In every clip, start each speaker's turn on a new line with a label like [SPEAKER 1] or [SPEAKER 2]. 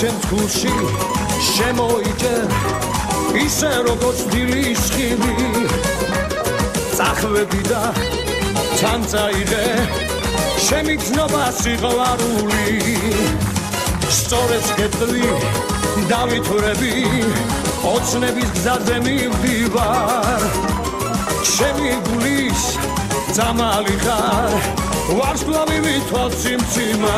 [SPEAKER 1] ჩემს გულში შემოიჭერ ისე როგორც დილის ხილი წახვედი და თან წაიღე ჩემი ძნობა სიყვარული სწორედ გეტყვი დავითვრები ოცნების გზაზე მივდივარ. ჩემი გულის ძამალი ხარ ვარსკვლავი ვითვალ სიმციმა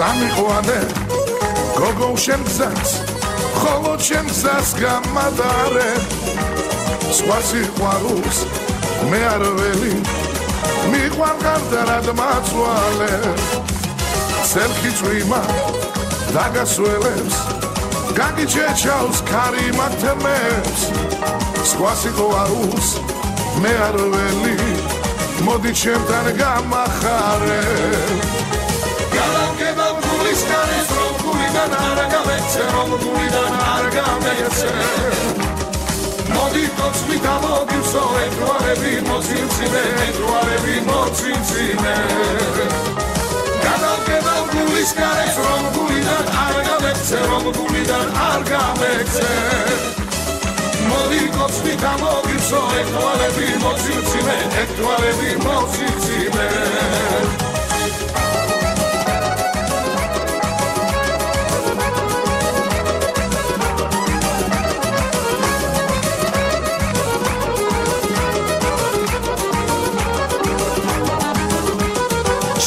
[SPEAKER 2] სამიყვანე გოგო შენ გზას ხოლო გზას გამადარე სხვა სიყვარულს მე არ ველი მიყვარ გარდარად მაწვალე სელქი წვიმა დაგასველებს გაგიჩეჩავს ქარი მათემებს. სხვა სიყვარულს მე არ ველი მოდი ჩემთან გამახარე
[SPEAKER 3] გარეს რომ გულიდან არ გამეცე რომ გულიდან არ გამეცე. მოდი კოცმი გამოგივსო ეთვალები მოციმციმე ეთვალები მოციმციმე გამარგება გულის გარეს რომ გულიდან არ გამეცე რომ გულიდან არ გამეცე. მოდი კოცმი გამოგივსო ეთვალები მოციმციმე ეთვალები მოციმციმე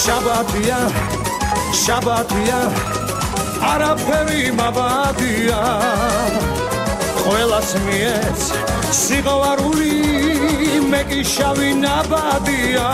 [SPEAKER 1] შაბათია შაბათია არაფერი მაბადია ყველას მიეც სიყვარული მე კი შავი ნაბადია